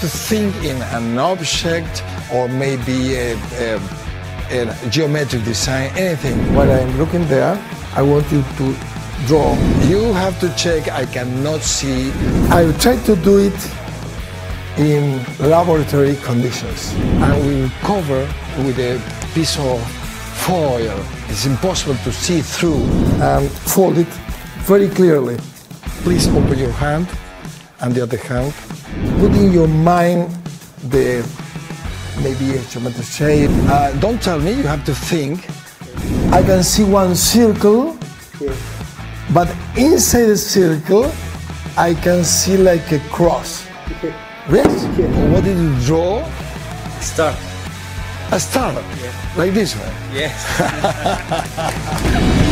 to think in an object or maybe a, a, a geometric design, anything. What I'm looking there, I want you to draw. You have to check, I cannot see. I try to do it in laboratory conditions. And we cover with a piece of foil. It's impossible to see through. And fold it very clearly. Please open your hand and the other hand. Put in your mind the maybe a geometric shape. Uh, don't tell me, you have to think. I can see one circle, but inside the circle, I can see like a cross. Yes? What did you draw? Star. A star, Yeah. like this one. Yes.